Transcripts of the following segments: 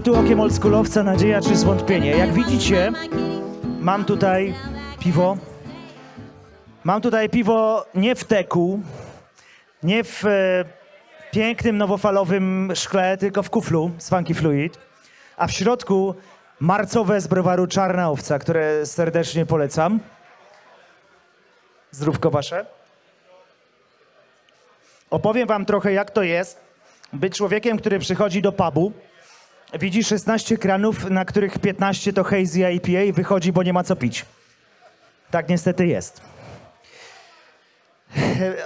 kraftu okiem oldschoolowca nadzieja czy zwątpienie. Jak widzicie, mam tutaj piwo. Mam tutaj piwo nie w teku, nie w e, pięknym, nowofalowym szkle, tylko w kuflu z Funky Fluid, a w środku marcowe z browaru Czarna Owca, które serdecznie polecam. Zdrówko wasze. Opowiem wam trochę, jak to jest być człowiekiem, który przychodzi do pubu, widzi 16 kranów, na których 15 to hazy IPA wychodzi, bo nie ma co pić. Tak niestety jest.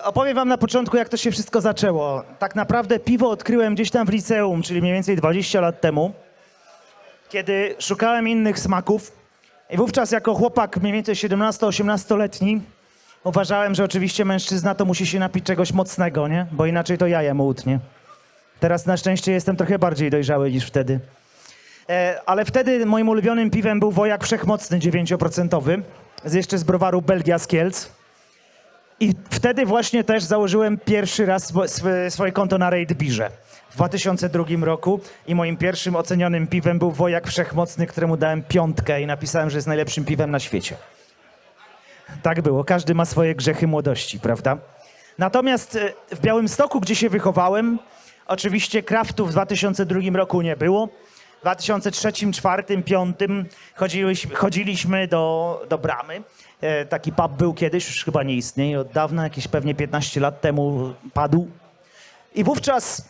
Opowiem wam na początku, jak to się wszystko zaczęło. Tak naprawdę piwo odkryłem gdzieś tam w liceum, czyli mniej więcej 20 lat temu, kiedy szukałem innych smaków. I wówczas jako chłopak mniej więcej 17-18-letni uważałem, że oczywiście mężczyzna to musi się napić czegoś mocnego, nie? Bo inaczej to jaja mu utnie. Teraz na szczęście jestem trochę bardziej dojrzały niż wtedy. E, ale wtedy moim ulubionym piwem był Wojak Wszechmocny 9%, z jeszcze z browaru Belgia z Kielc. I wtedy właśnie też założyłem pierwszy raz swo- sw- swoje konto na Raid Birze w 2002 roku i moim pierwszym ocenionym piwem był Wojak Wszechmocny, któremu dałem piątkę i napisałem, że jest najlepszym piwem na świecie. Tak było, każdy ma swoje grzechy młodości, prawda? Natomiast e, w Białymstoku, gdzie się wychowałem, oczywiście kraftu w 2002 roku nie było. W 2003, 2004, 2005 chodziliśmy, chodziliśmy do, do bramy. E, taki pub był kiedyś, już chyba nie istnieje od dawna, jakieś pewnie 15 lat temu padł. I wówczas,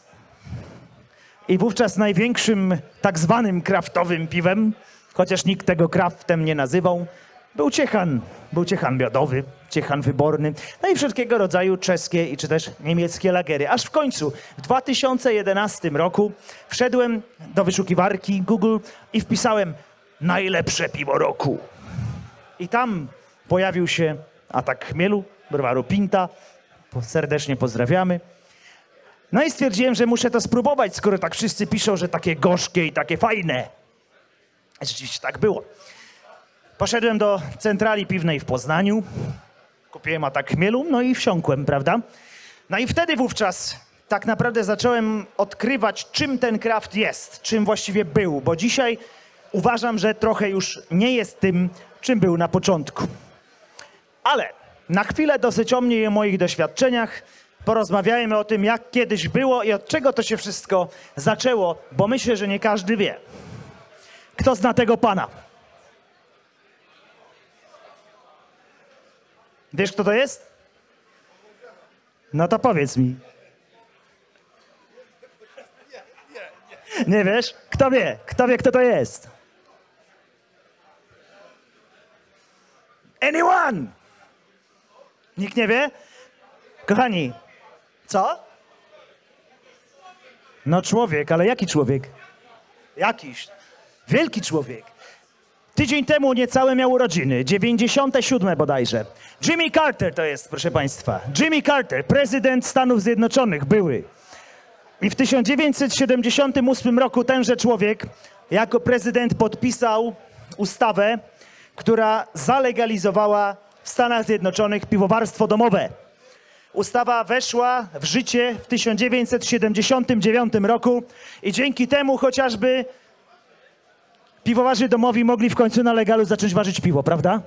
i wówczas największym tak zwanym kraftowym piwem, chociaż nikt tego kraftem nie nazywał, był ciechan. Był ciechan miodowy, ciechan wyborny, no i wszelkiego rodzaju czeskie i czy też niemieckie lagery. Aż w końcu w 2011 roku wszedłem do wyszukiwarki Google i wpisałem najlepsze piwo roku. I tam pojawił się atak chmielu, browaru Pinta. Serdecznie pozdrawiamy. No i stwierdziłem, że muszę to spróbować, skoro tak wszyscy piszą, że takie gorzkie i takie fajne. Rzeczywiście tak było. Poszedłem do centrali piwnej w Poznaniu, kupiłem atak chmielu, no i wsiąkłem, prawda? No i wtedy wówczas tak naprawdę zacząłem odkrywać, czym ten kraft jest, czym właściwie był, bo dzisiaj uważam, że trochę już nie jest tym, czym był na początku. Ale na chwilę dosyć o mnie i o moich doświadczeniach porozmawiajmy o tym, jak kiedyś było i od czego to się wszystko zaczęło, bo myślę, że nie każdy wie. Kto zna tego pana? Wiesz, kto to jest? No to powiedz mi. Nie wiesz? Kto wie? Kto wie, kto to jest? Anyone? Nikt nie wie? Kochani, co? No człowiek, ale jaki człowiek? Jakiś. Wielki człowiek. Tydzień temu niecałe miał urodziny, 97 bodajże. Jimmy Carter to jest, proszę Państwa. Jimmy Carter, prezydent Stanów Zjednoczonych, były. I w 1978 roku tenże człowiek jako prezydent podpisał ustawę, która zalegalizowała w Stanach Zjednoczonych piwowarstwo domowe. Ustawa weszła w życie w 1979 roku i dzięki temu chociażby piwowarzy domowi mogli w końcu na legalu zacząć ważyć piwo, prawda?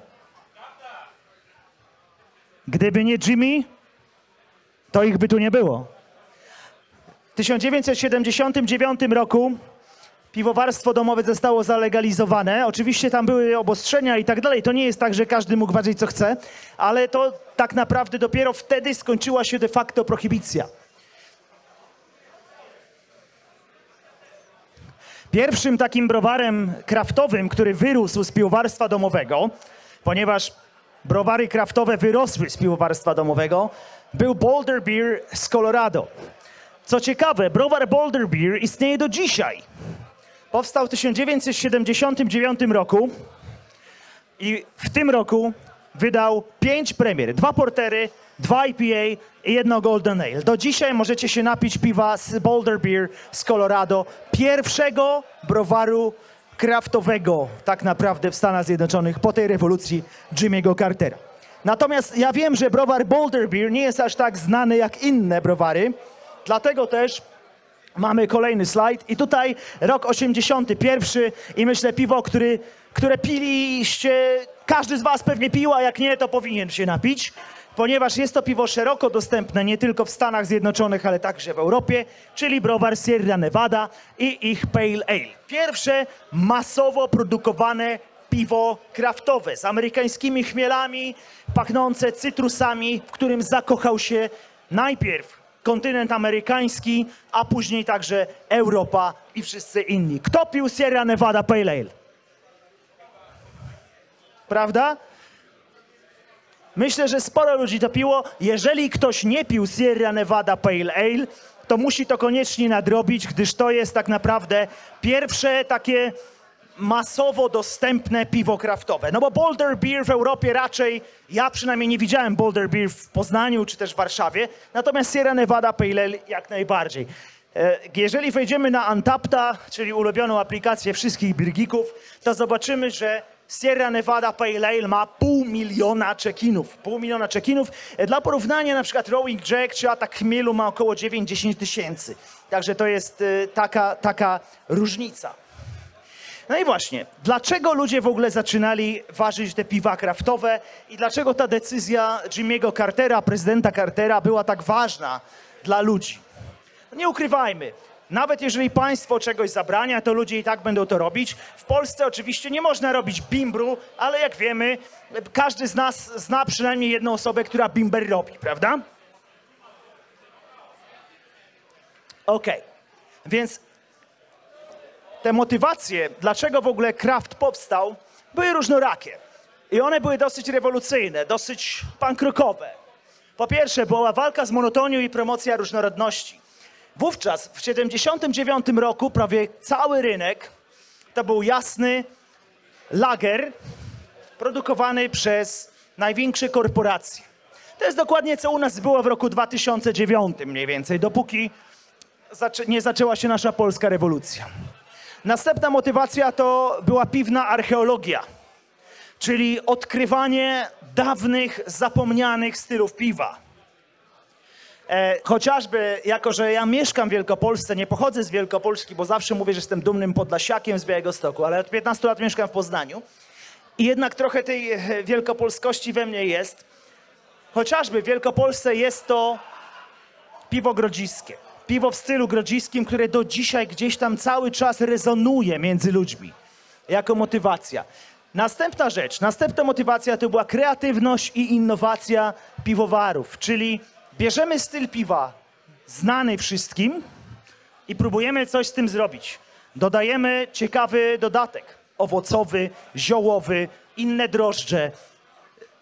Gdyby nie Jimmy, to ich by tu nie było. W 1979 roku piwowarstwo domowe zostało zalegalizowane. Oczywiście tam były obostrzenia i tak dalej. To nie jest tak, że każdy mógł ważyć co chce, ale to tak naprawdę dopiero wtedy skończyła się de facto prohibicja. Pierwszym takim browarem kraftowym, który wyrósł z piwowarstwa domowego, ponieważ browary kraftowe wyrosły z piwowarstwa domowego, był Boulder Beer z Colorado. Co ciekawe, browar Boulder Beer istnieje do dzisiaj. Powstał w 1979 roku i w tym roku wydał pięć premier, dwa portery, dwa IPA i jedno Golden Ale. Do dzisiaj możecie się napić piwa z Boulder Beer z Colorado, pierwszego browaru kraftowego tak naprawdę w Stanach Zjednoczonych po tej rewolucji Jimmy'ego Cartera. Natomiast ja wiem, że browar Boulder Beer nie jest aż tak znany jak inne browary, dlatego też Mamy kolejny slajd i tutaj rok 81 i myślę piwo, który, które piliście, każdy z was pewnie pił, a jak nie, to powinien się napić, ponieważ jest to piwo szeroko dostępne nie tylko w Stanach Zjednoczonych, ale także w Europie, czyli browar Sierra Nevada i ich Pale Ale. Pierwsze masowo produkowane piwo kraftowe z amerykańskimi chmielami, pachnące cytrusami, w którym zakochał się najpierw kontynent amerykański, a później także Europa i wszyscy inni. Kto pił Sierra Nevada Pale Ale? Prawda? Myślę, że sporo ludzi to piło. Jeżeli ktoś nie pił Sierra Nevada Pale Ale, to musi to koniecznie nadrobić, gdyż to jest tak naprawdę pierwsze takie masowo dostępne piwo kraftowe. No bo Boulder Beer w Europie raczej, ja przynajmniej nie widziałem Boulder Beer w Poznaniu czy też w Warszawie, natomiast Sierra Nevada Pale Ale jak najbardziej. E, Jeżeli wejdziemy na Antapta, czyli ulubioną aplikację wszystkich birgików, to zobaczymy, że Sierra Nevada Pale Ale ma pół miliona czekinów. Pół miliona czekinów. E, Dla porównania na przykład Rowing Jack czy Atak Chmielu ma około 9-10 tysięcy. Także to jest e, taka, taka różnica. No i właśnie, dlaczego ludzie w ogóle zaczynali ważyć te piwa kraftowe i dlaczego ta decyzja Jimmy'ego Cartera, prezydenta Cartera była tak ważna dla ludzi? Nie ukrywajmy, nawet jeżeli państwo czegoś zabrania, to ludzie i tak będą to robić. W Polsce oczywiście nie można robić bimbru, ale jak wiemy, każdy z nas zna przynajmniej jedną osobę, która bimber robi, prawda? Okej, więc te motywacje, dlaczego w ogóle Kraft powstał, były różnorakie. I one były dosyć rewolucyjne, dosyć pankrokowe. Po pierwsze, była walka z monotonią i promocja różnorodności. Wówczas, w 1979 roku, prawie cały rynek to był jasny lager produkowany przez największe korporacje. To jest dokładnie, co u nas było w roku 2009 mniej więcej, dopóki nie zaczęła się nasza polska rewolucja. Następna motywacja to była piwna archeologia, czyli odkrywanie dawnych, zapomnianych stylów piwa. E, chociażby, jako że ja mieszkam w Wielkopolsce, nie pochodzę z Wielkopolski, bo zawsze mówię, że jestem dumnym Podlasiakiem z Białegostoku, ale od 15 lat mieszkam w Poznaniu i jednak trochę tej e, wielkopolskości we mnie jest. Chociażby w Wielkopolsce jest to piwo grodziskie. Piwo w stylu grodziskim, które do dzisiaj gdzieś tam cały czas rezonuje między ludźmi jako motywacja. Następna rzecz, następna motywacja to była kreatywność i innowacja piwowarów, czyli bierzemy styl piwa znany wszystkim i próbujemy coś z tym zrobić. Dodajemy ciekawy dodatek, owocowy, ziołowy, inne drożdże,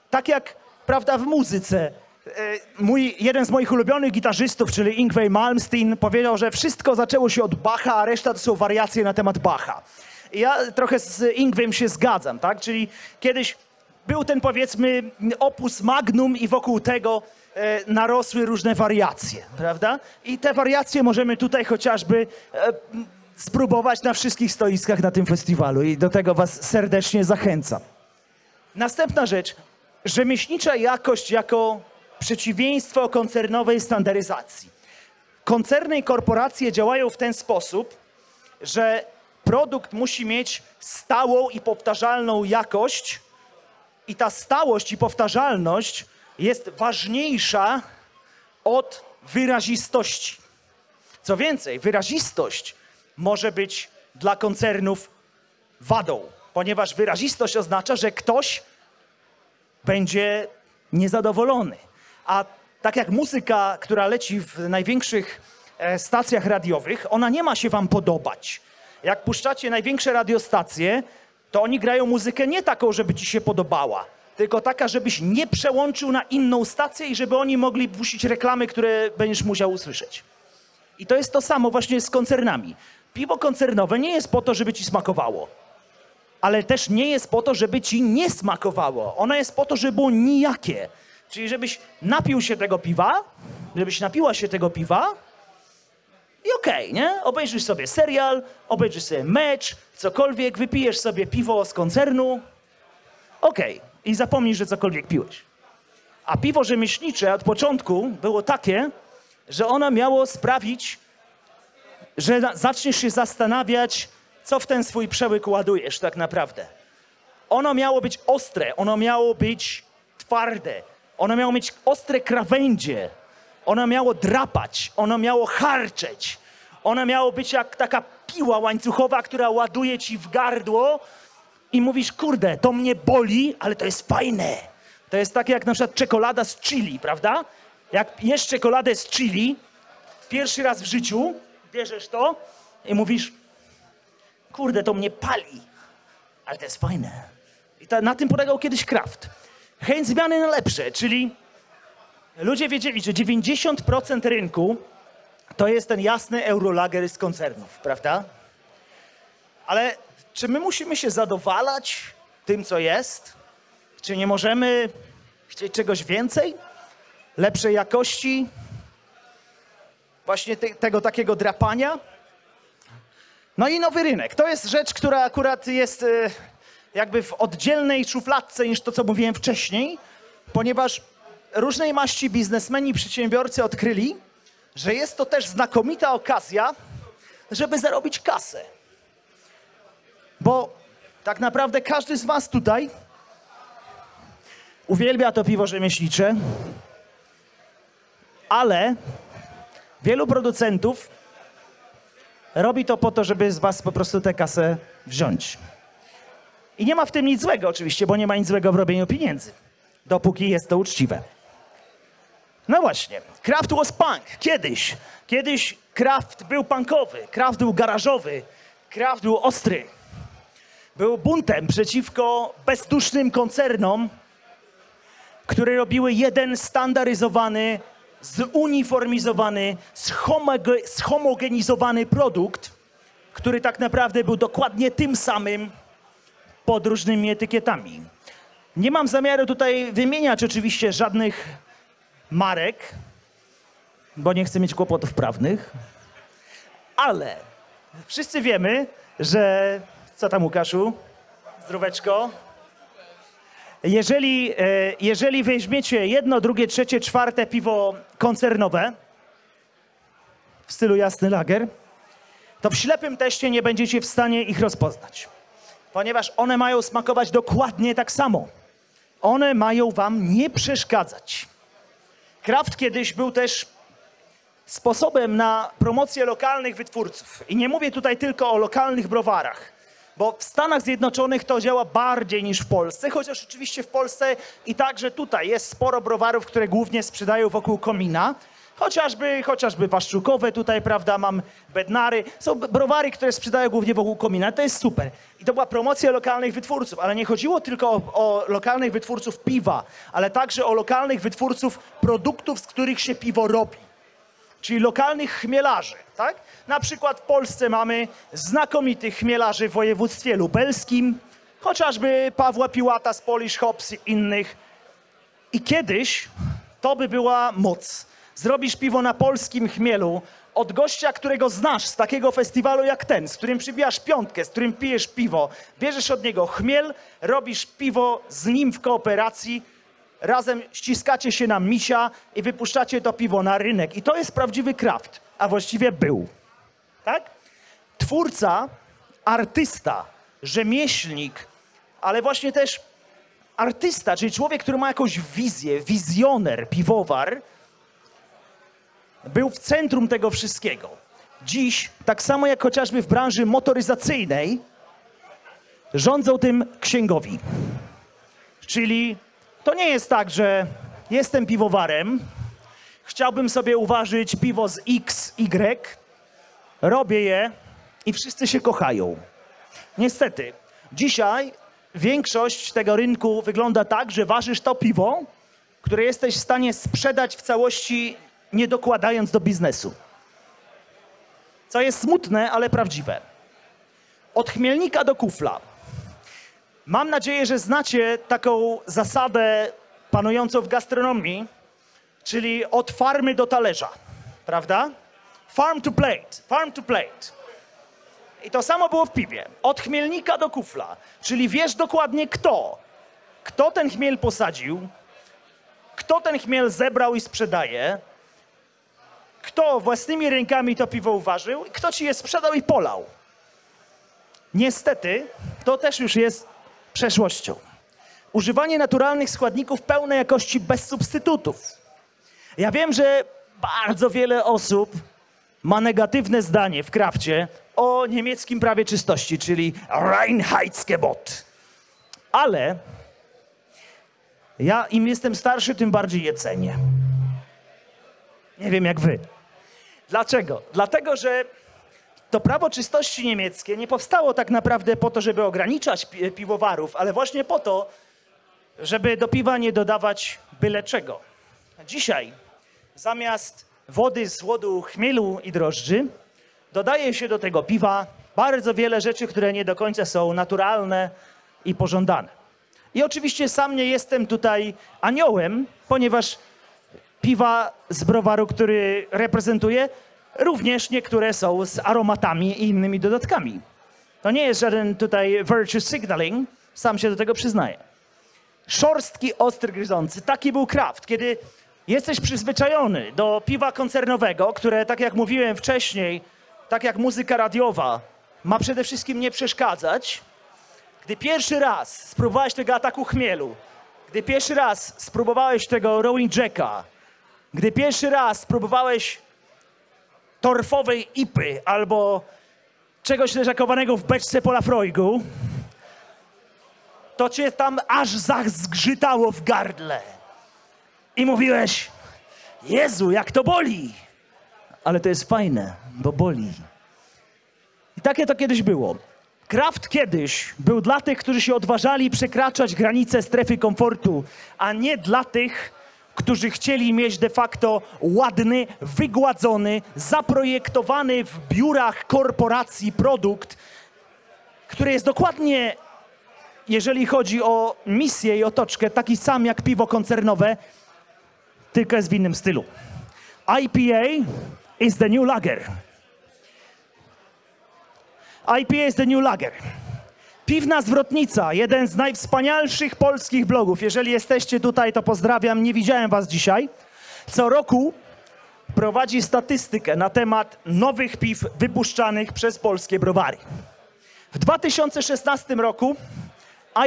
tak jak, prawda, w muzyce. E, Mój, jeden z moich ulubionych gitarzystów, czyli Ingwej Malmsteen, powiedział, że wszystko zaczęło się od Bacha, a reszta to są wariacje na temat Bacha. Ja trochę z Ingwem się zgadzam, tak? Czyli kiedyś był ten, powiedzmy, opus magnum i wokół tego narosły różne wariacje, prawda? I te wariacje możemy tutaj chociażby e, spróbować na wszystkich stoiskach na tym festiwalu i do tego was serdecznie zachęcam. Następna rzecz. Rzemieślnicza jakość jako przeciwieństwo koncernowej standaryzacji. Koncerny i korporacje działają w ten sposób, że produkt musi mieć stałą i powtarzalną jakość, i ta stałość i powtarzalność jest ważniejsza od wyrazistości. Co więcej, wyrazistość może być dla koncernów wadą, ponieważ wyrazistość oznacza, że ktoś będzie niezadowolony. A tak jak muzyka, która leci w największych e, stacjach radiowych, ona nie ma się wam podobać. Jak puszczacie największe radiostacje, to oni grają muzykę nie taką, żeby ci się podobała, tylko taka, żebyś nie przełączył na inną stację i żeby oni mogli puścić reklamy, które będziesz musiał usłyszeć. I to jest to samo właśnie z koncernami. Piwo koncernowe nie jest po to, żeby ci smakowało ale też nie jest po to, żeby ci nie smakowało. Ona jest po to, żeby było nijakie. Czyli żebyś napił się tego piwa, żebyś napiła się tego piwa i okej, nie? Obejrzysz sobie serial, obejrzysz sobie mecz, cokolwiek, wypijesz sobie piwo z koncernu, okej. I zapomnij, że cokolwiek piłeś. A piwo rzemieślnicze od początku było takie, że ono miało sprawić że zaczniesz się zastanawiać, co w ten swój przełyk ładujesz tak naprawdę. Ono miało być ostre, ono miało być twarde, ono miało mieć ostre krawędzie, ono miało drapać, ono miało harczeć, ono miało być jak taka piła łańcuchowa, która ładuje ci w gardło i mówisz, kurde, to mnie boli, ale to jest fajne. To jest takie jak na przykład czekolada z chili, prawda? Jak jesz czekoladę z chili, pierwszy raz w życiu, bierzesz to i mówisz, kurde, to mnie pali, ale to jest fajne. I na tym polegał kiedyś Kraft. Chęć zmiany na lepsze, czyli ludzie wiedzieli, że 90% rynku to jest ten jasny eurolager z koncernów, prawda? Ale czy my musimy się zadowalać tym, co jest? Czy nie możemy chcieć czegoś więcej? Lepszej jakości? Właśnie te, tego takiego drapania? No i nowy rynek. To jest rzecz, która akurat jest e, jakby w oddzielnej szufladce niż to, co mówiłem wcześniej, ponieważ różnej maści biznesmeni, przedsiębiorcy odkryli, że jest to też znakomita okazja, żeby zarobić kasę. Bo tak naprawdę każdy z Was tutaj uwielbia to piwo rzemieślnicze, ale wielu producentów robi to po to, żeby z Was po prostu tę kasę wziąć. I nie ma w tym nic złego oczywiście, bo nie ma nic złego w robieniu pieniędzy, dopóki jest to uczciwe. No właśnie, Kraft was punk. Kiedyś. Kiedyś Kraft był punkowy, Kraft był garażowy, Kraft był ostry. Był buntem przeciwko bezdusznym koncernom, które robiły jeden standaryzowany, zuniformizowany, zhomoge- zhomogenizowany produkt, który tak naprawdę był dokładnie tym samym pod różnymi etykietami. Nie mam zamiaru tutaj wymieniać oczywiście żadnych marek, bo nie chcę mieć kłopotów prawnych, ale wszyscy wiemy, że... Co tam, Łukaszu? Zdróweczko. Jeżeli, e, jeżeli weźmiecie jedno, drugie, trzecie, czwarte piwo koncernowe w stylu jasny lager, to w ślepym teście nie będziecie w stanie ich rozpoznać, ponieważ one mają smakować dokładnie tak samo. One mają wam nie przeszkadzać. Kraft kiedyś był też sposobem na promocję lokalnych wytwórców. I nie mówię tutaj tylko o lokalnych browarach, bo w Stanach Zjednoczonych to działa bardziej niż w Polsce, chociaż oczywiście w Polsce i także tutaj jest sporo browarów, które głównie sprzedają wokół komina. Chociażby, chociażby paszczukowe tutaj, prawda, mam bednary. Są browary, które sprzedają głównie wokół komina. To jest super. I to była promocja lokalnych wytwórców, ale nie chodziło tylko o, o lokalnych wytwórców piwa, ale także o lokalnych wytwórców produktów, z których się piwo robi czyli lokalnych chmielarzy, tak? Na przykład w Polsce mamy znakomitych chmielarzy w województwie lubelskim, chociażby Pawła Piłata z Polish Hops i innych. I kiedyś to by była moc. Zrobisz piwo na polskim chmielu od gościa, którego znasz z takiego festiwalu jak ten, z którym przybijasz piątkę, z którym pijesz piwo, bierzesz od niego chmiel, robisz piwo z nim w kooperacji, razem ściskacie się na misia i wypuszczacie to piwo na rynek. I to jest prawdziwy kraft, a właściwie był. Tak? Twórca, artysta, rzemieślnik, ale właśnie też artysta, czyli człowiek, który ma jakąś wizję, wizjoner, piwowar, był w centrum tego wszystkiego. Dziś, tak samo jak chociażby w branży motoryzacyjnej, rządzą tym księgowi. Czyli to nie jest tak, że jestem piwowarem, chciałbym sobie uważać piwo z X, Y, robię je i wszyscy się kochają. Niestety, dzisiaj większość tego rynku wygląda tak, że ważysz to piwo, które jesteś w stanie sprzedać w całości, nie dokładając do biznesu. Co jest smutne, ale prawdziwe. Od chmielnika do kufla. Mam nadzieję, że znacie taką zasadę panującą w gastronomii, czyli od farmy do talerza, prawda? Farm to plate, farm to plate. I to samo było w piwie. Od chmielnika do kufla, czyli wiesz dokładnie kto. Kto ten chmiel posadził, kto ten chmiel zebrał i sprzedaje, kto własnymi rękami to piwo uważył, kto ci je sprzedał i polał. Niestety, to też już jest przeszłością. Używanie naturalnych składników pełnej jakości bez substytutów. Ja wiem, że bardzo wiele osób ma negatywne zdanie w krafcie o niemieckim prawie czystości, czyli Reinheitsgebot. Ale ja im jestem starszy, tym bardziej je cenię. Nie wiem jak wy. Dlaczego? Dlatego, że to prawo czystości niemieckie nie powstało tak naprawdę po to, żeby ograniczać pi- piwowarów, ale właśnie po to, żeby do piwa nie dodawać byle czego. Dzisiaj zamiast wody z łodu chmielu i drożdży dodaje się do tego piwa bardzo wiele rzeczy, które nie do końca są naturalne i pożądane. I oczywiście sam nie jestem tutaj aniołem, ponieważ piwa z browaru, który reprezentuję, również niektóre są z aromatami i innymi dodatkami. To nie jest żaden tutaj virtue signaling, sam się do tego przyznaję. Szorstki, ostry, gryzący. Taki był kraft, kiedy jesteś przyzwyczajony do piwa koncernowego, które, tak jak mówiłem wcześniej, tak jak muzyka radiowa, ma przede wszystkim nie przeszkadzać. Gdy pierwszy raz spróbowałeś tego ataku chmielu, gdy pierwszy raz spróbowałeś tego Rolling Jacka, gdy pierwszy raz spróbowałeś torfowej ipy albo czegoś leżakowanego w beczce Pola Frojgu, to cię tam aż zgrzytało w gardle. I mówiłeś, Jezu, jak to boli! Ale to jest fajne, bo boli. I takie to kiedyś było. Kraft kiedyś był dla tych, którzy się odważali przekraczać granice strefy komfortu, a nie dla tych, którzy chcieli mieć de facto ładny, wygładzony, zaprojektowany w biurach korporacji produkt, który jest dokładnie, jeżeli chodzi o misję i otoczkę, taki sam jak piwo koncernowe, tylko jest w innym stylu. IPA is the new lager. IPA is the new lager. Piwna Zwrotnica, jeden z najwspanialszych polskich blogów. Jeżeli jesteście tutaj, to pozdrawiam. Nie widziałem was dzisiaj. Co roku prowadzi statystykę na temat nowych piw wypuszczanych przez polskie browary. W 2016 roku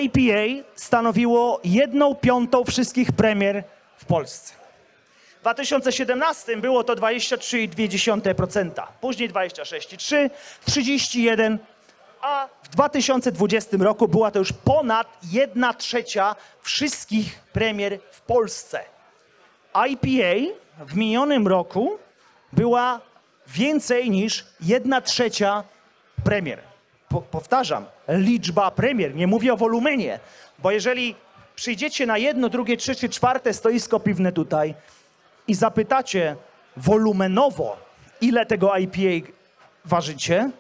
IPA stanowiło jedną piątą wszystkich premier w Polsce. W 2017 było to 23,2%, później 26,3%, 31%, a w 2020 roku była to już ponad 1 trzecia wszystkich premier w Polsce. IPA w minionym roku była więcej niż 1 trzecia premier. Po, powtarzam, liczba premier, nie mówię o wolumenie, bo jeżeli przyjdziecie na jedno, drugie, trzecie, czwarte stoisko piwne tutaj i zapytacie wolumenowo, ile tego IPA ważycie,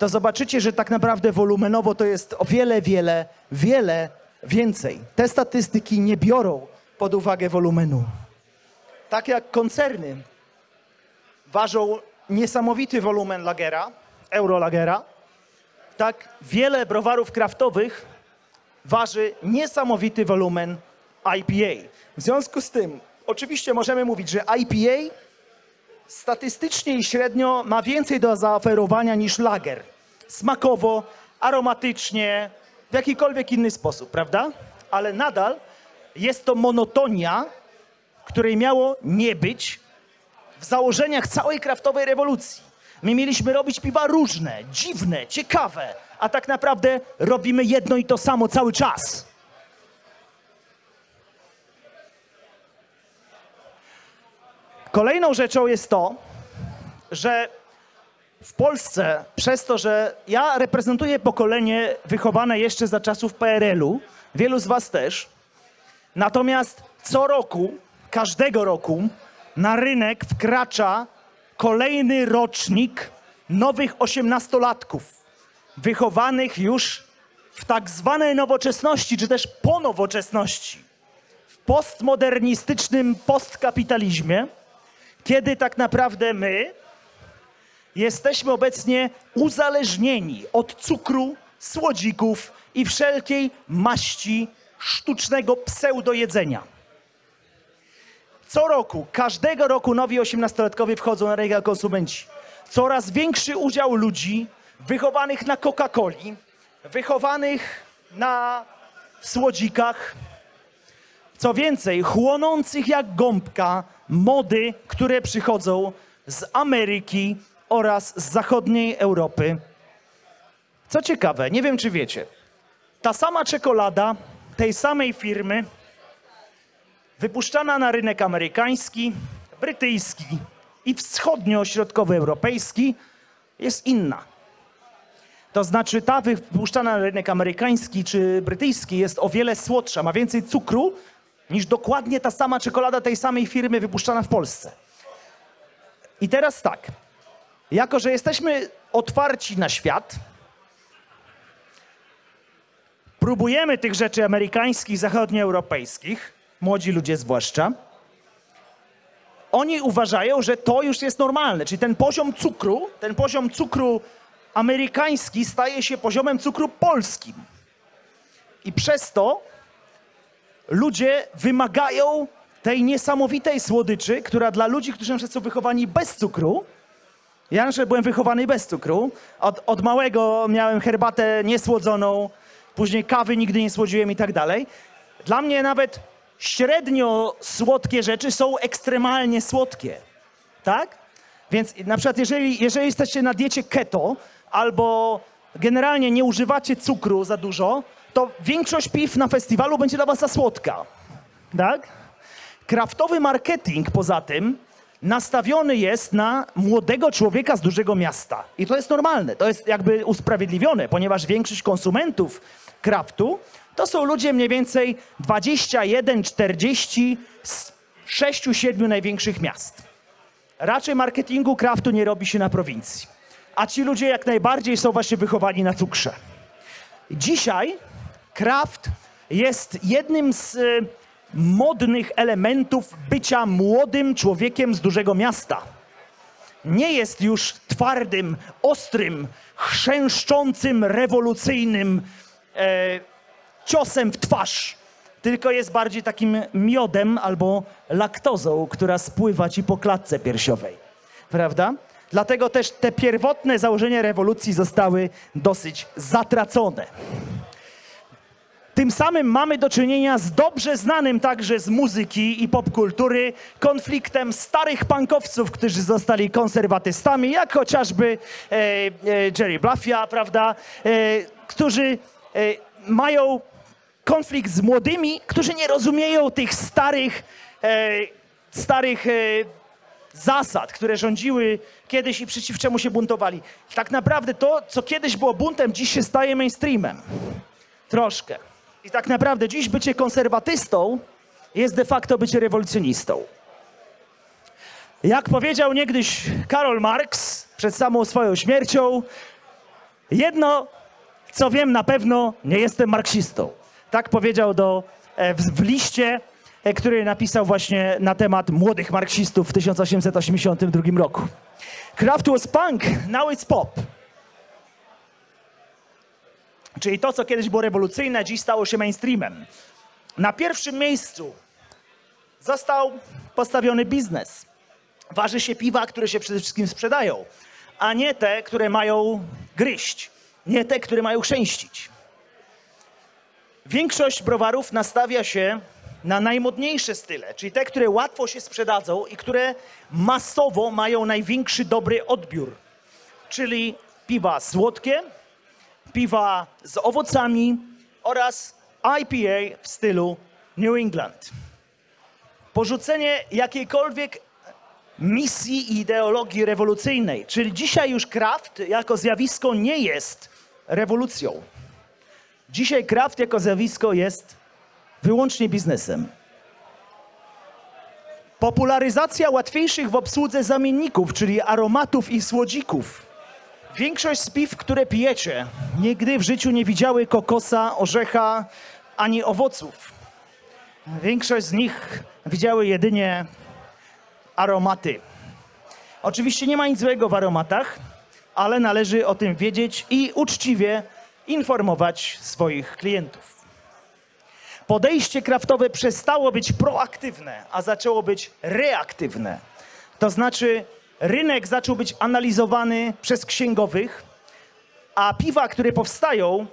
to zobaczycie, że tak naprawdę wolumenowo to jest o wiele, wiele, wiele więcej. Te statystyki nie biorą pod uwagę wolumenu. Tak jak koncerny ważą niesamowity wolumen lagera, eurolagera, tak wiele browarów kraftowych waży niesamowity wolumen IPA. W związku z tym, oczywiście możemy mówić, że IPA statystycznie i średnio ma więcej do zaoferowania niż lager. Smakowo, aromatycznie, w jakikolwiek inny sposób, prawda? Ale nadal jest to monotonia, której miało nie być w założeniach całej kraftowej rewolucji. My mieliśmy robić piwa różne, dziwne, ciekawe, a tak naprawdę robimy jedno i to samo cały czas. Kolejną rzeczą jest to, że w Polsce, przez to, że ja reprezentuję pokolenie wychowane jeszcze za czasów PRL-u, wielu z Was też, natomiast co roku, każdego roku na rynek wkracza kolejny rocznik nowych osiemnastolatków, wychowanych już w tak zwanej nowoczesności, czy też po nowoczesności, w postmodernistycznym postkapitalizmie, kiedy tak naprawdę my jesteśmy obecnie uzależnieni od cukru, słodzików i wszelkiej maści sztucznego pseudojedzenia. Co roku, każdego roku nowi 18-latkowie wchodzą na rynek konsumenci. Coraz większy udział ludzi wychowanych na Coca-Coli, wychowanych na słodzikach, co więcej, chłonących jak gąbka mody, które przychodzą z Ameryki oraz z zachodniej Europy. Co ciekawe, nie wiem czy wiecie, ta sama czekolada tej samej firmy, wypuszczana na rynek amerykański, brytyjski i wschodnio-środkowoeuropejski, jest inna. To znaczy ta wypuszczana na rynek amerykański czy brytyjski jest o wiele słodsza, ma więcej cukru niż dokładnie ta sama czekolada tej samej firmy wypuszczana w Polsce. I teraz tak, jako że jesteśmy otwarci na świat, próbujemy tych rzeczy amerykańskich, zachodnioeuropejskich, młodzi ludzie zwłaszcza, oni uważają, że to już jest normalne, czyli ten poziom cukru, ten poziom cukru amerykański staje się poziomem cukru polskim. I przez to ludzie wymagają tej niesamowitej słodyczy, która dla ludzi, którzy na są wychowani bez cukru, ja na byłem wychowany bez cukru, od, od małego miałem herbatę niesłodzoną, później kawy nigdy nie słodziłem i tak dalej. Dla mnie nawet średnio słodkie rzeczy są ekstremalnie słodkie, tak? Więc na przykład jeżeli, jeżeli jesteście na diecie keto albo generalnie nie używacie cukru za dużo, to większość piw na festiwalu będzie dla was za słodka. Tak? Kraftowy marketing poza tym nastawiony jest na młodego człowieka z dużego miasta. I to jest normalne, to jest jakby usprawiedliwione, ponieważ większość konsumentów kraftu to są ludzie mniej więcej 21-40 z 6-7 największych miast. Raczej marketingu kraftu nie robi się na prowincji. A ci ludzie jak najbardziej są właśnie wychowani na cukrze. Dzisiaj kraft jest jednym z y, modnych elementów bycia młodym człowiekiem z dużego miasta. Nie jest już twardym, ostrym, chrzęszczącym, rewolucyjnym e, ciosem w twarz, tylko jest bardziej takim miodem albo laktozą, która spływa ci po klatce piersiowej. Prawda? Dlatego też te pierwotne założenia rewolucji zostały dosyć zatracone. Tym samym mamy do czynienia z dobrze znanym także z muzyki i popkultury konfliktem starych punkowców, którzy zostali konserwatystami, jak chociażby e, e, Jerry Bluffia, prawda, e, którzy e, mają konflikt z młodymi, którzy nie rozumieją tych starych, e, starych e, zasad, które rządziły kiedyś i przeciw czemu się buntowali. Tak naprawdę to, co kiedyś było buntem, dziś się staje mainstreamem. Troszkę. I tak naprawdę dziś bycie konserwatystą jest de facto bycie rewolucjonistą. Jak powiedział niegdyś Karol Marx przed samą swoją śmiercią, jedno, co wiem na pewno, nie jestem marksistą. Tak powiedział do, e, w, w liście, e, który napisał właśnie na temat młodych marksistów w 1882 roku. Kraft was punk, now it's pop. Czyli to, co kiedyś było rewolucyjne, dziś stało się mainstreamem. Na pierwszym miejscu został postawiony biznes. Waży się piwa, które się przede wszystkim sprzedają, a nie te, które mają gryźć, nie te, które mają chrzęścić. Większość browarów nastawia się na najmodniejsze style, czyli te, które łatwo się sprzedadzą i które masowo mają największy dobry odbiór. Czyli piwa słodkie, piwa z owocami oraz IPA w stylu New England. Porzucenie jakiejkolwiek misji i ideologii rewolucyjnej, czyli dzisiaj już kraft jako zjawisko nie jest rewolucją. Dzisiaj kraft jako zjawisko jest wyłącznie biznesem. Popularyzacja łatwiejszych w obsłudze zamienników, czyli aromatów i słodzików. Większość z piw, które pijecie, nigdy w życiu nie widziały kokosa, orzecha ani owoców. Większość z nich widziały jedynie aromaty. Oczywiście nie ma nic złego w aromatach, ale należy o tym wiedzieć i uczciwie informować swoich klientów. podejście kraftowe przestało być proaktywne, a zaczęło być reaktywne. To znaczy, rynek zaczął być analizowany przez księgowych, a piwa, które powstają,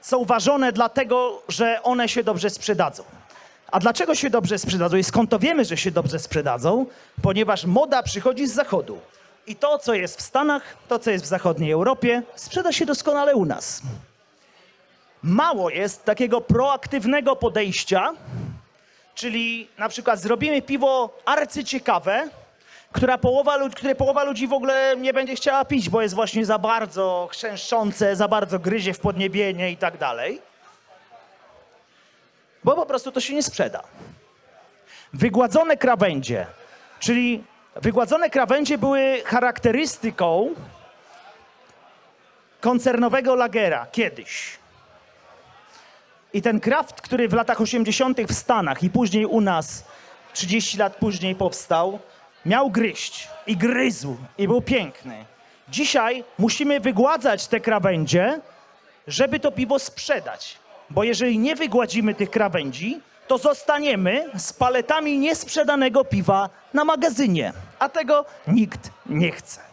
są ważone dlatego, że one się dobrze sprzedadzą. A dlaczego się dobrze sprzedadzą i skąd to wiemy, że się dobrze sprzedadzą? Ponieważ moda przychodzi z zachodu. I to, co jest w Stanach, to, co jest w zachodniej Europie, sprzeda się doskonale u nas. Mało jest takiego proaktywnego podejścia, czyli na przykład zrobimy piwo arcyciekawe, która połowa, które połowa ludzi w ogóle nie będzie chciała pić, bo jest właśnie za bardzo chrzęszczące, za bardzo gryzie w podniebienie i tak dalej. Bo po prostu to się nie sprzeda. Wygładzone krawędzie, czyli wygładzone krawędzie były charakterystyką koncernowego lagera kiedyś. I ten kraft, który w latach 80. w Stanach i później u nas, 30 lat później powstał, miał gryźć i gryzł i był piękny. Dzisiaj musimy wygładzać te krawędzie, żeby to piwo sprzedać. Bo jeżeli nie wygładzimy tych krawędzi, to zostaniemy z paletami niesprzedanego piwa na magazynie. A tego nikt nie chce.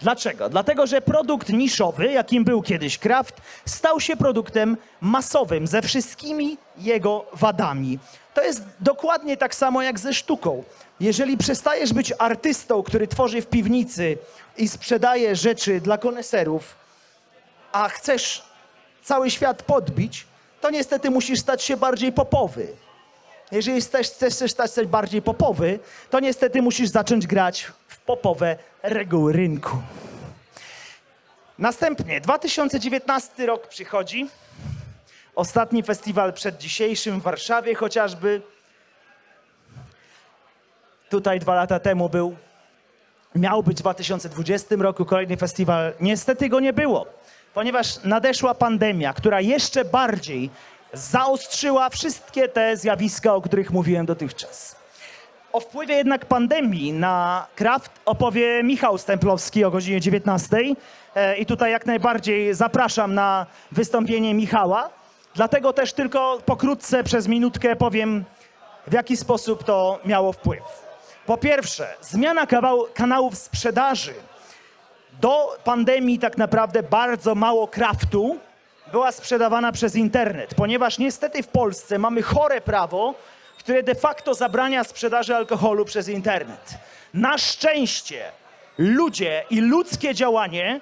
Dlaczego? Dlatego, że produkt niszowy, jakim był kiedyś Kraft, stał się produktem masowym ze wszystkimi jego wadami. To jest dokładnie tak samo jak ze sztuką. Jeżeli przestajesz być artystą, który tworzy w piwnicy i sprzedaje rzeczy dla koneserów, a chcesz cały świat podbić, to niestety musisz stać się bardziej popowy. Jeżeli chcesz, chcesz stać się bardziej popowy, to niestety musisz zacząć grać popowe reguły rynku. Następnie 2019 rok przychodzi. Ostatni festiwal przed dzisiejszym w Warszawie chociażby. Tutaj dwa lata temu był. Miał być w 2020 roku kolejny festiwal. Niestety go nie było, ponieważ nadeszła pandemia, która jeszcze bardziej zaostrzyła wszystkie te zjawiska, o których mówiłem dotychczas. O wpływie jednak pandemii na kraft opowie Michał Stemplowski o godzinie 19. E, I tutaj jak najbardziej zapraszam na wystąpienie Michała. Dlatego też tylko pokrótce przez minutkę powiem, w jaki sposób to miało wpływ. Po pierwsze, zmiana kawał, kanałów sprzedaży. Do pandemii tak naprawdę bardzo mało kraftu była sprzedawana przez internet, ponieważ niestety w Polsce mamy chore prawo, które de facto zabrania sprzedaży alkoholu przez internet. Na szczęście ludzie i ludzkie działanie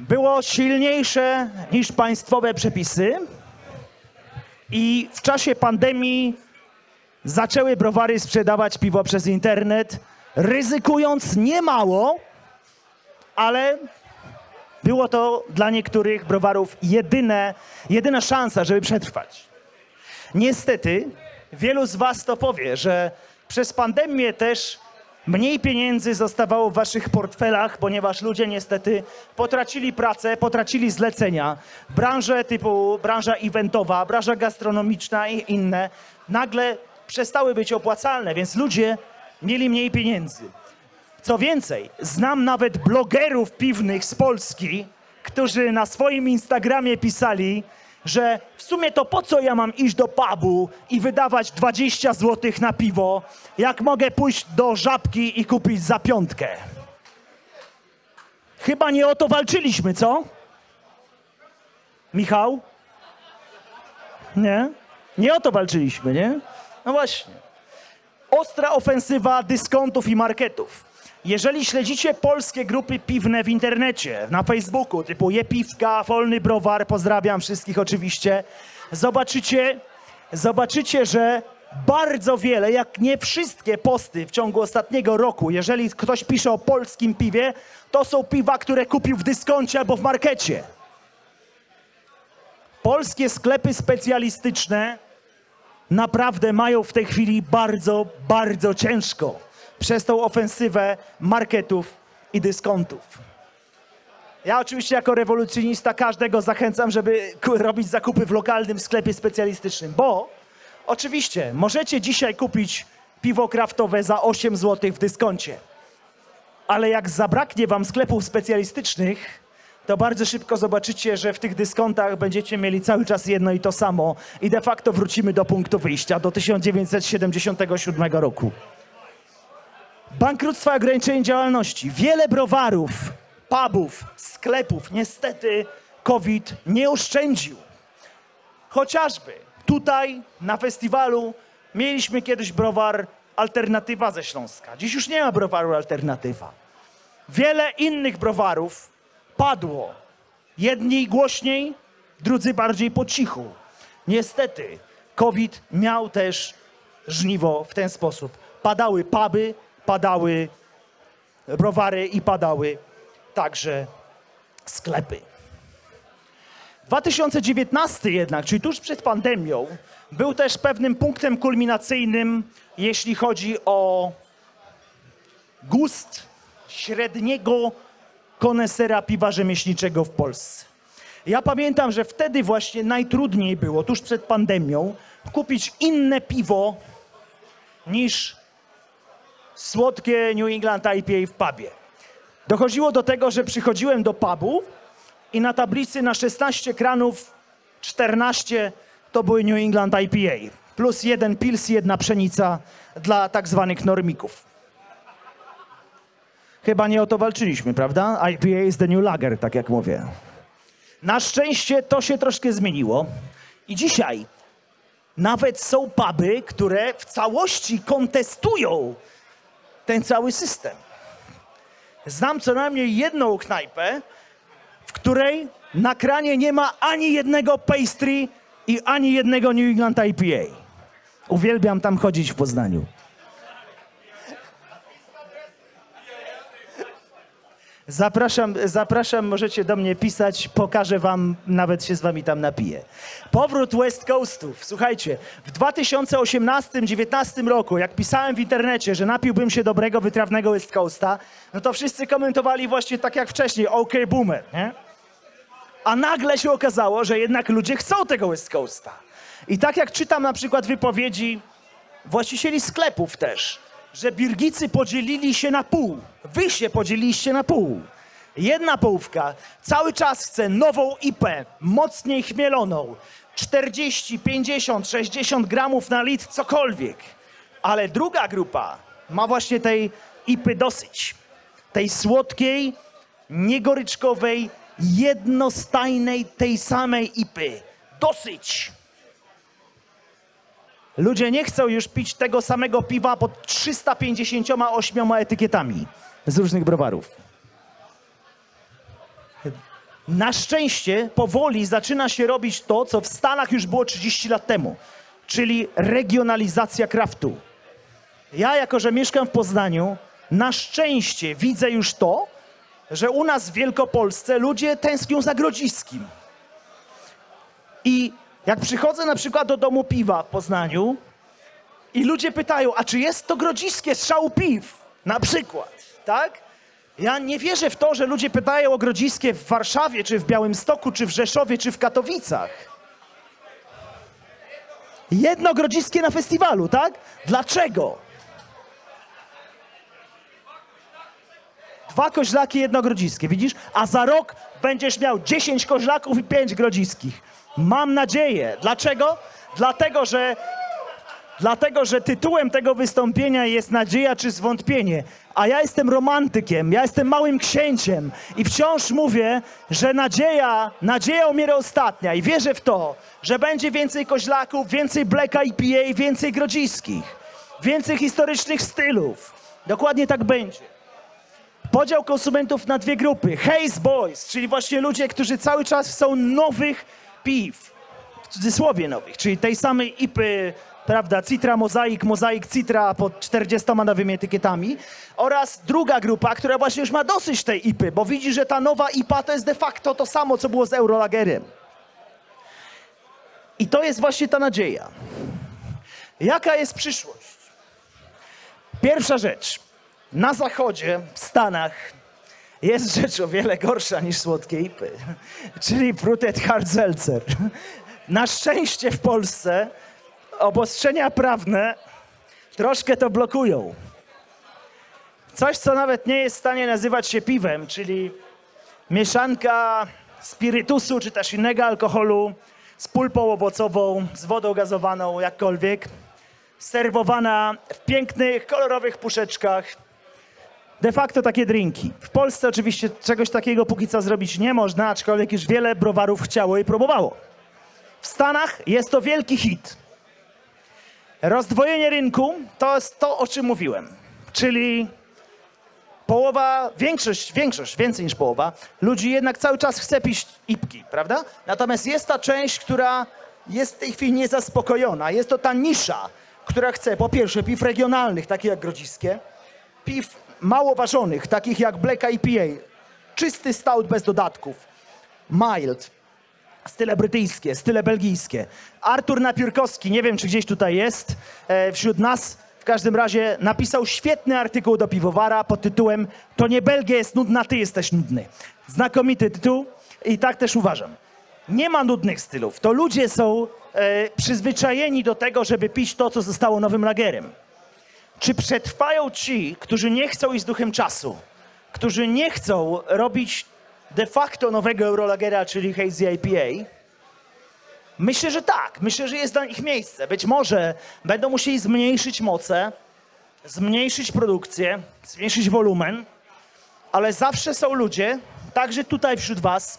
było silniejsze niż państwowe przepisy i w czasie pandemii zaczęły browary sprzedawać piwo przez internet, ryzykując niemało, ale było to dla niektórych browarów jedyne, jedyna szansa, żeby przetrwać. Niestety, wielu z Was to powie, że przez pandemię też mniej pieniędzy zostawało w Waszych portfelach, ponieważ ludzie niestety potracili pracę, potracili zlecenia. Branże typu branża eventowa, branża gastronomiczna i inne nagle przestały być opłacalne, więc ludzie mieli mniej pieniędzy. Co więcej, znam nawet blogerów piwnych z Polski, którzy na swoim Instagramie pisali, że w sumie to po co ja mam iść do pubu i wydawać 20 zł na piwo, jak mogę pójść do żabki i kupić za piątkę. Chyba nie o to walczyliśmy, co? Michał? Nie? Nie o to walczyliśmy, nie? No właśnie. Ostra ofensywa dyskontów i marketów. Jeżeli śledzicie polskie grupy piwne w internecie, na Facebooku, typu Je Piwka, Wolny Browar, pozdrawiam wszystkich oczywiście, zobaczycie, zobaczycie, że bardzo wiele, jak nie wszystkie posty w ciągu ostatniego roku, jeżeli ktoś pisze o polskim piwie, to są piwa, które kupił w dyskoncie albo w markecie. Polskie sklepy specjalistyczne naprawdę mają w tej chwili bardzo, bardzo ciężko przez tą ofensywę marketów i dyskontów. Ja oczywiście jako rewolucjonista każdego zachęcam, żeby robić zakupy w lokalnym sklepie specjalistycznym, bo oczywiście możecie dzisiaj kupić piwo kraftowe za 8 zł w dyskoncie, ale jak zabraknie wam sklepów specjalistycznych, to bardzo szybko zobaczycie, że w tych dyskontach będziecie mieli cały czas jedno i to samo i de facto wrócimy do punktu wyjścia, do 1977 roku. Bankructwa i ograniczenie działalności. Wiele browarów, pubów, sklepów niestety COVID nie oszczędził. Chociażby tutaj na festiwalu mieliśmy kiedyś browar Alternatywa ze Śląska. Dziś już nie ma browaru Alternatywa. Wiele innych browarów padło. Jedni głośniej, drudzy bardziej po cichu. Niestety, COVID miał też żniwo w ten sposób. Padały puby, padały browary i padały także sklepy. 2019 jednak, czyli tuż przed pandemią, był też pewnym punktem kulminacyjnym, jeśli chodzi o gust średniego konesera piwa rzemieślniczego w Polsce. Ja pamiętam, że wtedy właśnie najtrudniej było, tuż przed pandemią, kupić inne piwo niż słodkie New England IPA w pubie. Dochodziło do tego, że przychodziłem do pubu i na tablicy na 16 kranów 14 to były New England IPA. Plus jeden pils, jedna pszenica dla tak zwanych normików. Chyba nie o to walczyliśmy, prawda? IPA is the new lager, tak jak mówię. Na szczęście to się troszkę zmieniło i dzisiaj nawet są puby, które w całości kontestują ten cały system. Znam co najmniej jedną knajpę, w której na kranie nie ma ani jednego pastry i ani jednego New England IPA. Uwielbiam tam chodzić w Poznaniu. Zapraszam, zapraszam, możecie do mnie pisać, pokażę wam, nawet się z wami tam napiję. Powrót West Coastów. Słuchajcie, w 2018-2019 roku, jak pisałem w internecie, że napiłbym się dobrego, wytrawnego West Coasta, no to wszyscy komentowali właśnie tak jak wcześniej, OK boomer, nie? A nagle się okazało, że jednak ludzie chcą tego West Coasta. I tak jak czytam na przykład wypowiedzi właścicieli sklepów też, że Birgicy podzielili się na pół. Wy się podzieliliście na pół. Jedna połówka cały czas chce nową IPę, mocniej chmieloną. 40, 50, 60 gramów na litr, cokolwiek. Ale druga grupa ma właśnie tej IPy dosyć. Tej słodkiej, niegoryczkowej, jednostajnej, tej samej IPy. Dosyć. Ludzie nie chcą już pić tego samego piwa pod 358 etykietami z różnych browarów. Na szczęście powoli zaczyna się robić to, co w Stanach już było 30 lat temu, czyli regionalizacja kraftu. Ja, jako że mieszkam w Poznaniu, na szczęście widzę już to, że u nas w Wielkopolsce ludzie tęsknią za grodziskim. I jak przychodzę na przykład do domu piwa w Poznaniu i ludzie pytają, a czy jest to grodziskie szału piw? Na przykład, tak? Ja nie wierzę w to, że ludzie pytają o grodziskie w Warszawie, czy w Białymstoku, czy w Rzeszowie, czy w Katowicach. Jedno grodziskie na festiwalu, tak? Dlaczego? Dwa koźlaki, jedno grodziskie, widzisz? A za rok będziesz miał 10 koźlaków i 5 grodziskich. Mam nadzieję. Dlaczego? Dlatego, że Dlatego, że tytułem tego wystąpienia jest nadzieja czy zwątpienie. A ja jestem romantykiem, ja jestem małym księciem i wciąż mówię, że nadzieja, nadzieja umiera ostatnia i wierzę w to, że będzie więcej koźlaków, więcej Black IPA, więcej grodziskich, więcej historycznych stylów. Dokładnie tak będzie. Podział konsumentów na dwie grupy. Haze Boys, czyli właśnie ludzie, którzy cały czas chcą nowych piw. W cudzysłowie nowych, czyli tej samej IPy, prawda, Citra Mozaik, Mozaik Citra pod 40 nowymi etykietami. Oraz druga grupa, która właśnie już ma dosyć tej IPy, bo widzi, że ta nowa IPA to jest de facto to samo, co było z Eurolagerem. I to jest właśnie ta nadzieja. Jaka jest przyszłość? Pierwsza rzecz. Na zachodzie, w Stanach, jest rzecz o wiele gorsza niż słodkie ipy, czyli Fruited Hard Seltzer. Na szczęście w Polsce obostrzenia prawne troszkę to blokują. Coś, co nawet nie jest w stanie nazywać się piwem, czyli mieszanka spirytusu czy też innego alkoholu z pulpą owocową, z wodą gazowaną, jakkolwiek, serwowana w pięknych, kolorowych puszeczkach. De facto takie drinki. W Polsce oczywiście czegoś takiego póki co zrobić nie można, aczkolwiek już wiele browarów chciało i próbowało. W Stanach jest to wielki hit. Rozdwojenie rynku to jest to, o czym mówiłem. Czyli połowa, większość, większość, więcej niż połowa ludzi jednak cały czas chce pić ipki, prawda? Natomiast jest ta część, która jest w tej chwili niezaspokojona. Jest to ta nisza, która chce po pierwsze piw regionalnych, takich jak grodziskie, piw mało ważonych, takich jak Black IPA, czysty stout bez dodatków, mild, style brytyjskie, style belgijskie. Artur Napiórkowski, nie wiem czy gdzieś tutaj jest e, wśród nas, w każdym razie napisał świetny artykuł do Piwowara pod tytułem To nie Belgia jest nudna, ty jesteś nudny. Znakomity tytuł i tak też uważam. Nie ma nudnych stylów. To ludzie są e, przyzwyczajeni do tego, żeby pić to, co zostało nowym lagerem. Czy przetrwają ci, którzy nie chcą iść z duchem czasu, którzy nie chcą robić de facto nowego Eurolagera, czyli Hazy IPA? Myślę, że tak. Myślę, że jest dla nich miejsce. Być może będą musieli zmniejszyć moce, zmniejszyć produkcję, zmniejszyć wolumen, ale zawsze są ludzie, także tutaj wśród was,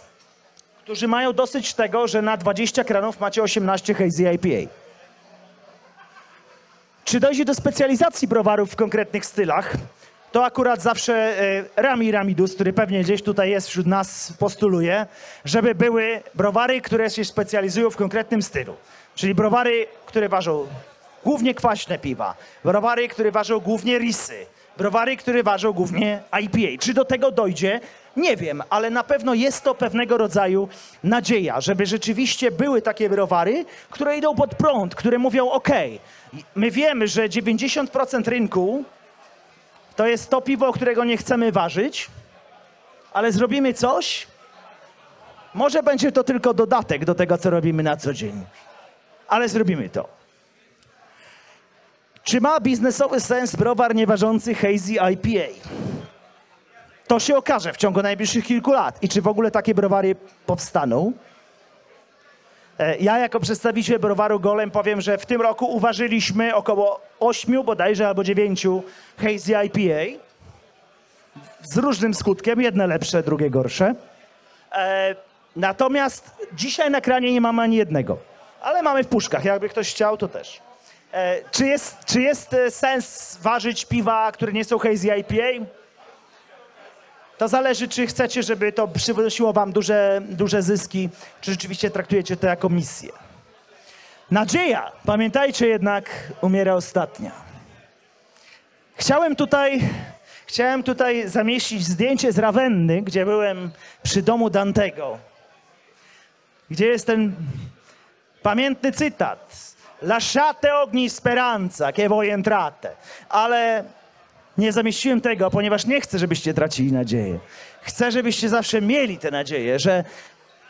którzy mają dosyć tego, że na 20 kranów macie 18 Hazy IPA. Czy dojdzie do specjalizacji browarów w konkretnych stylach? To akurat zawsze e, Rami Ramidus, który pewnie gdzieś tutaj jest wśród nas, postuluje, żeby były browary, które się specjalizują w konkretnym stylu. Czyli browary, które ważą głównie kwaśne piwa, browary, które ważą głównie risy, browary, które ważą głównie IPA. Czy do tego dojdzie? Nie wiem, ale na pewno jest to pewnego rodzaju nadzieja, żeby rzeczywiście były takie browary, które idą pod prąd, które mówią OK, my wiemy, że 90% rynku to jest to piwo, którego nie chcemy ważyć, ale zrobimy coś. Może będzie to tylko dodatek do tego, co robimy na co dzień, ale zrobimy to. Czy ma biznesowy sens browar nieważący Hazy IPA? To się okaże w ciągu najbliższych kilku lat. I czy w ogóle takie browary powstaną? E, Ja jako przedstawiciel browaru Golem powiem, że w tym roku uważyliśmy około 8 bodajże albo 9 Hazy IPA z różnym skutkiem, jedne lepsze, drugie gorsze. E, natomiast dzisiaj na kranie nie mamy ani jednego, ale mamy w puszkach, jakby ktoś chciał, to też. E, czy, jest, czy jest sens ważyć piwa, które nie są Hazy IPA? To zależy, czy chcecie, żeby to przynosiło wam duże, duże zyski, czy rzeczywiście traktujecie to jako misję. Nadzieja, pamiętajcie jednak, umiera ostatnia. Chciałem tutaj, chciałem tutaj zamieścić zdjęcie z Rawenny, gdzie byłem przy domu Dantego. Gdzie jest ten pamiętny cytat. Lasciate ogni speranza che voi entrate. Ale nie zamieściłem tego, ponieważ nie chcę, żebyście tracili nadzieję. Chcę, żebyście zawsze mieli tę nadzieję, że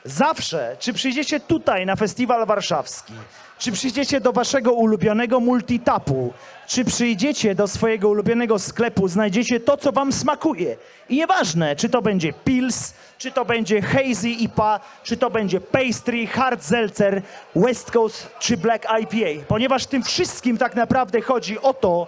zawsze, czy przyjdziecie tutaj na festiwal warszawski, czy przyjdziecie do waszego ulubionego multitapu, czy przyjdziecie do swojego ulubionego sklepu, znajdziecie to, co wam smakuje. I nieważne, czy to będzie Pils, czy to będzie Hazy IPA, czy to będzie Pastry, Hard Seltzer, West Coast, czy Black IPA. Ponieważ tym wszystkim tak naprawdę chodzi o to,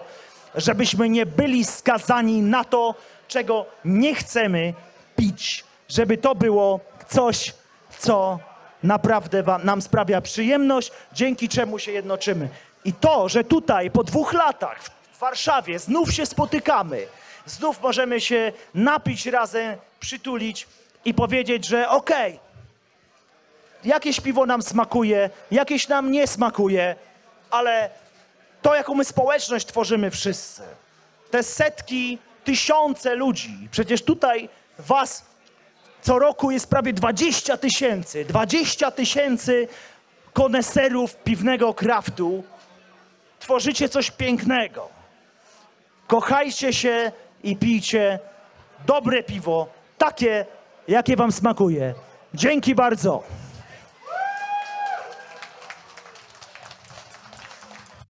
żebyśmy nie byli skazani na to, czego nie chcemy pić. Żeby to było coś, co naprawdę nam sprawia przyjemność, dzięki czemu się jednoczymy. I to, że tutaj po dwóch latach w Warszawie znów się spotykamy, znów możemy się napić razem, przytulić i powiedzieć, że okej, jakieś piwo nam smakuje, jakieś nam nie smakuje, ale to, jaką my społeczność tworzymy wszyscy, te setki, tysiące ludzi, przecież tutaj was co roku jest prawie 20 tysięcy, 20 tysięcy koneserów piwnego kraftu, tworzycie coś pięknego. Kochajcie się i pijcie dobre piwo, takie, jakie wam smakuje. Dzięki bardzo.